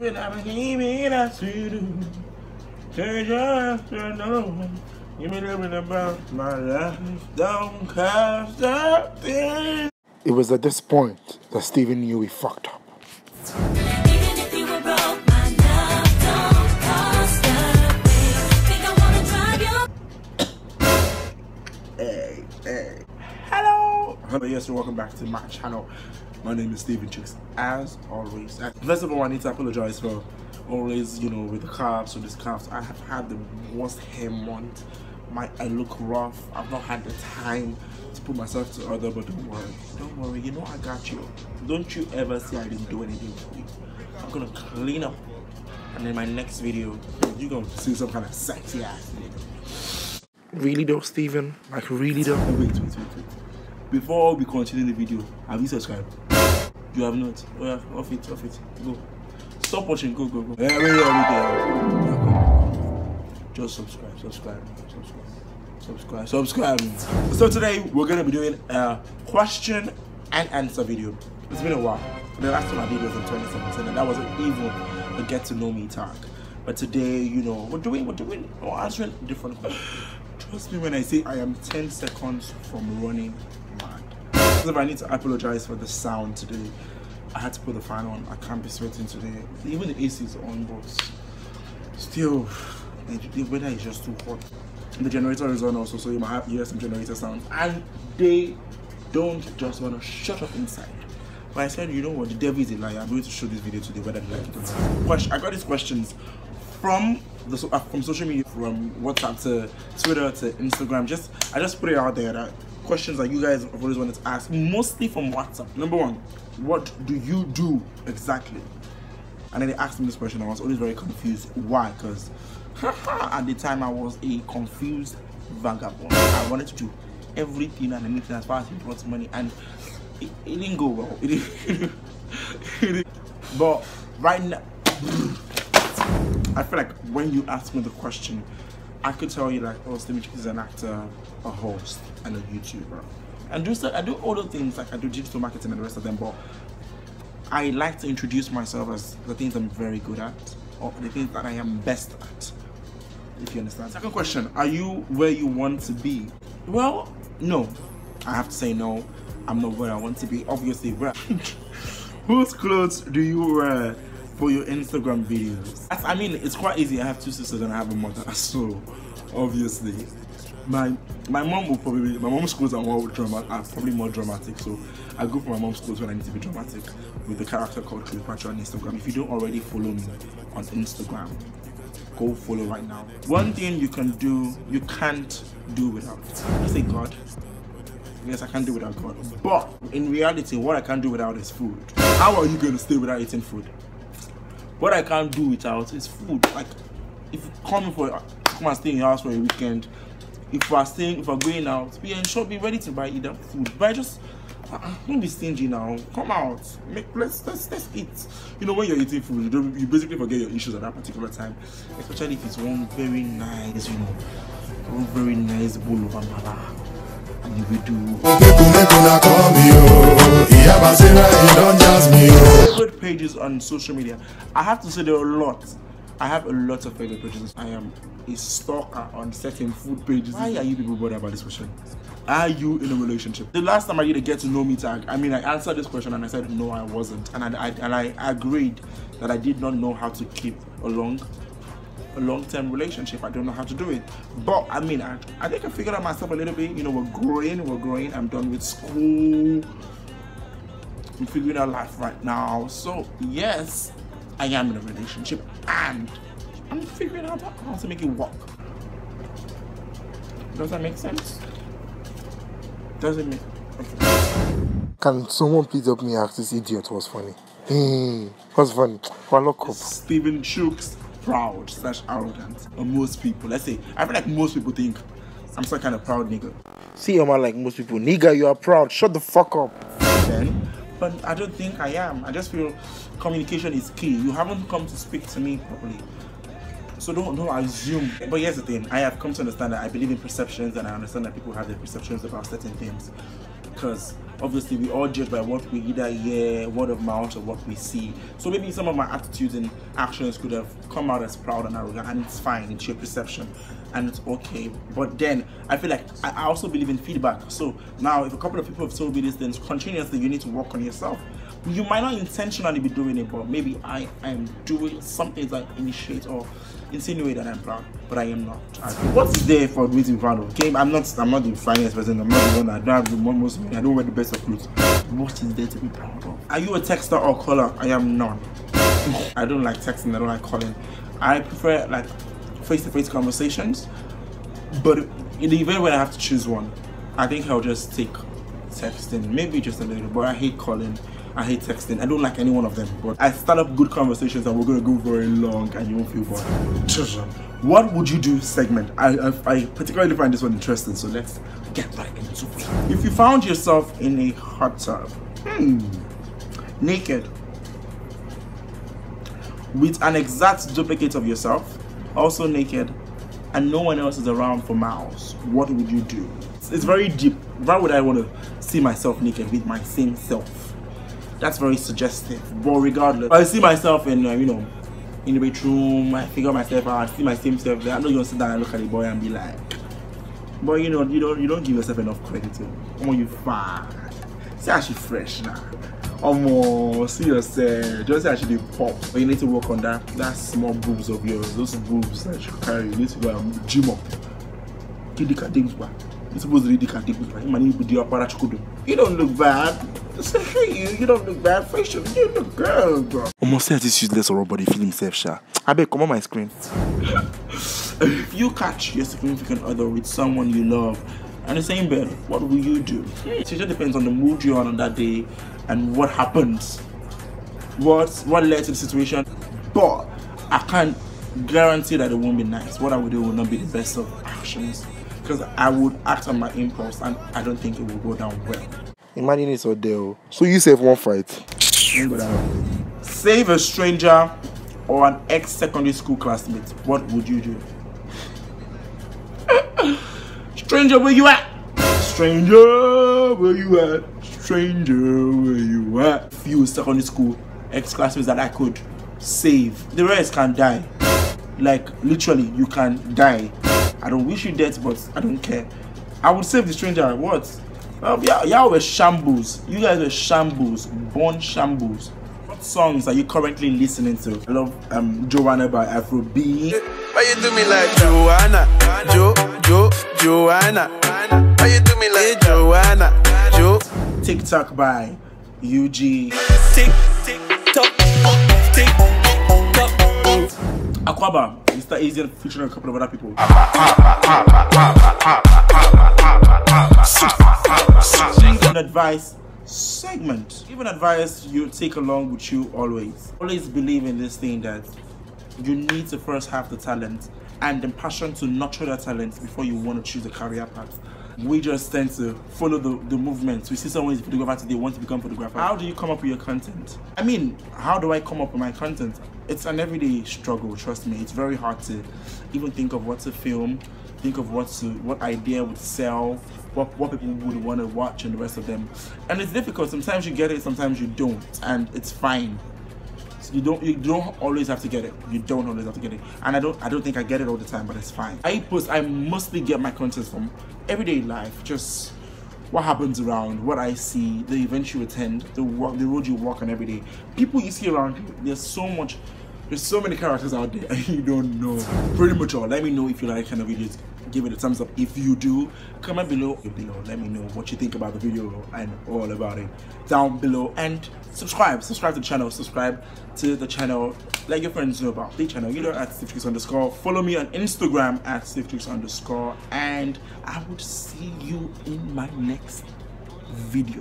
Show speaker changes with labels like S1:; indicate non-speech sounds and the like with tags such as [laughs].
S1: When I'm dreaming, I see you. Change afternoon. Give me living about my life. Don't cast a.
S2: It was at this point that Steven knew he fucked up.
S3: Even if you were broke, my love don't cost a thing. Think I wanna drive you
S1: Hey, hey. Hello. Hello, yes, and welcome back to my channel. My name is Steven Chuks, as always. First of all, I need to apologize for always, you know, with the calves or this calves. I have had the worst hair month. My I look rough. I've not had the time to put myself to other, but don't worry. Don't worry. You know I got you. Don't you ever say I didn't do anything for you. I'm gonna clean up. And in my next video, you're gonna see some kind of sexy ass nigga.
S2: Really though, Steven? Like really though?
S1: Wait, wait, wait, wait. Before we continue the video, have you subscribed? You have not. Oh yeah, off it, off it. Go. Stop watching. Go, go, go. Yeah, wait, yeah, wait. Just subscribe, subscribe, subscribe, subscribe, subscribe. So today we're gonna be doing a question and answer video. It's been a while. The last time I did was in 2017, and that wasn't even a get to know me talk. But today, you know, we're doing, we're doing, we're answering different questions. Trust me when I say I am 10 seconds from running mad. If I need to apologize for the sound today, I had to put the fan on. I can't be sweating today. Even the AC is on, but still, the weather is just too hot. The generator is on also, so you might have, hear some generator sounds. And they don't just want to shut up inside. But I said, you know what, the devil is a liar. I'm going to show this video today whether they like it I got these questions from the uh, from social media, from WhatsApp to Twitter to Instagram. Just I just put it out there that questions that you guys have always wanted to ask, mostly from WhatsApp. Number one, what do you do exactly? And then they asked me this question. I was always very confused. Why? Because at the time I was a confused vagabond. I wanted to do everything and anything as far as it brought money, and it, it didn't go well. [laughs] It didn't, it didn't- but right now, I feel like when you ask me the question, I could tell you like, oh, Stevie is an actor, a host, and a YouTuber. And do so, I do all the things like I do digital marketing and the rest of them, but I like to introduce myself as the things I'm very good at, or the things that I am best at. If you understand. Second question: Are you where you want to be? Well, no. I have to say no. I'm not where I want to be. Obviously, where. [laughs] Whose clothes do you wear for your Instagram videos? I mean, it's quite easy. I have two sisters and I have a mother, [laughs] so obviously, my my mom will probably my mom's clothes are more drama are probably more dramatic. So I go for my mom's clothes when I need to be dramatic with the character called Cleopatra on Instagram. If you don't already follow me on Instagram, go follow right now. One thing you can do, you can't do without. I say God. Yes, I can't do without God. But in reality, what I can't do without is food. How are you going to stay without eating food? What I can't do without is food. Like, if you come for come and stay in your house for a weekend, if we're staying, if we're going out, be ensure be ready to buy either food. But just uh, don't be stingy now. Come out, make let's let's let's eat. You know when you're eating food, you don't you basically forget your issues at that particular time, especially if it's one very nice, you know, one very nice bowl of amala. Favorite pages on social media. I have to say there are a lot. I have a lot of favorite pages. I am a stalker on certain food pages. Why are you people bothered about this question? Are you in a relationship? The last time I did a get to know me tag, I mean, I answered this question and I said no, I wasn't, and I, I and I agreed that I did not know how to keep a long a long-term relationship. I don't know how to do it. But I mean, I, I think I figured out myself a little bit. You know, we're growing, we're growing. I'm done with school. I'm figuring out life right now. So yes, I am in a relationship and I'm figuring out how to make it work. Does that make sense? Does it make okay.
S2: Can someone please help me ask this idiot what's funny? Hmm, what's funny? Well, look up.
S1: Steven Chuks proud slash arrogant. Or most people, let's say, I feel like most people think I'm some kind of proud nigga.
S2: See your man like most people. Nigga, you are proud. Shut the fuck up.
S1: then, but I don't think I am. I just feel communication is key. You haven't come to speak to me properly. So don't don't assume. But here's the thing: I have come to understand that I believe in perceptions, and I understand that people have their perceptions about certain things. Because obviously we all judge by what we either hear, word of mouth, or what we see. So maybe some of my attitudes and actions could have come out as proud and arrogant, and it's fine. It's your perception, and it's okay. But then I feel like I also believe in feedback. So now, if a couple of people have told me this, then continuously you need to work on yourself. You might not intentionally be doing it, but maybe I am doing something that initiate or insinuate that I'm proud, but I am not. And What's there for me to be proud of? Okay, I'm not. I'm not the finest person. I'm not the one. I don't the most money. I don't wear the best of clothes. What is there to be proud of? Are you a texter or caller? I am none. I don't like texting. I don't like calling. I prefer like face-to-face conversations. But in the event when I have to choose one, I think I'll just take texting. Maybe just a little, but I hate calling. I hate texting. I don't like any one of them. But I start up good conversations and we're gonna go very long and you won't feel bored. What would you do segment? I, I, I particularly find this one interesting, so let's get right into it. If you found yourself in a hot tub, hmm, naked, with an exact duplicate of yourself, also naked, and no one else is around for miles, what would you do? It's, it's very deep. Why would I want to see myself naked with my same self? That's very suggestive. But regardless, I see myself in, uh, you know, in the bedroom, I figure myself out, I see my same self there. I'm not gonna sit down and look at the boy and be like, but you know, you don't you don't give yourself enough credit. Oh, you fine. See how she fresh now. Omo, see yourself. Just say actually pop. But you need to work on that. That small boobs of yours, those boobs that you carry. You need to go and gym up. Kid the things back. You're supposed to read the do your You don't look bad. Say hey, you, you don't look bad. Facial, you look good, bro. Almost say this useless or body feel himself, sha. I beg, come on my screen. if you catch your significant other with someone you love and the same bed, what will you do? Hmm. It just depends on the mood you're on on that day and what happens. What what led to the situation. But I can't guarantee that it won't be nice. What I would do will not be the best of actions. Because I would act on my impulse and I don't think it will go down well.
S2: Imagine it's oh. So you save one fight.
S1: Save a stranger or an ex secondary school classmate. What would you do? Stranger, where you at? Stranger, where you at? Stranger, where you at? Few secondary school ex classmates that I could save. The rest can die. Like literally, you can die. I don't wish you death, but I don't care. I would save the stranger. What? Well, y'all, y'all were shambles. You guys were shambles, born shambles. What songs are you currently listening to? I love um, Joanna by Afro B.
S4: Why you do me like Joanna? Jo, Jo, Joanna. Why you do me like Joanna? Jo.
S1: TikTok by UG.
S4: Tick, tick, tock, tick, tock.
S1: Akwaba, Mr. Eazi featuring a couple of other people. Ah, ah, ah, advice segment. Even advice you take along with you always. Always believe in this thing that you need to first have the talent and the passion to nurture that talent before you want to choose a career path. We just tend to follow the, the movement. We see someone is a photographer today, want to become photographer. How do you come up with your content? I mean, how do I come up with my content? It's an everyday struggle, trust me. It's very hard to even think of what to film, think of what to what idea would sell, what what people would want to watch and the rest of them. And it's difficult. Sometimes you get it, sometimes you don't, and it's fine. So you don't you don't always have to get it. You don't always have to get it. And I don't I don't think I get it all the time, but it's fine. I post I mostly get my content from everyday life, just what happens around, what I see, the events you attend, the walk, the road you walk on every day. People you see around you. There's so much there's so many characters out there and [laughs] you don't know. Pretty much all. Let me know if you like kind of videos. Give it a thumbs up if you do. Comment below below. Let me know what you think about the video and all about it down below. And subscribe. Subscribe to the channel. Subscribe to the channel. Let your friends know about the channel. You know at Steve underscore. Follow me on Instagram at Steve underscore. And I would see you in my next video.